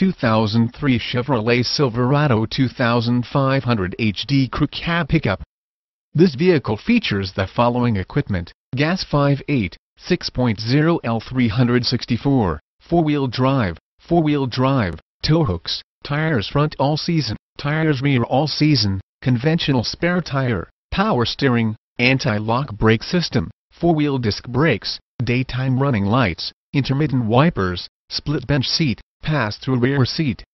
2003 Chevrolet Silverado 2500 HD Crew Cab Pickup. This vehicle features the following equipment, gas 5.8, 6.0 L364, 4-wheel drive, 4-wheel drive, tow hooks, tires front all season, tires rear all season, conventional spare tire, power steering, anti-lock brake system, 4-wheel disc brakes, daytime running lights, intermittent wipers, split bench seat, pass-through rear seat,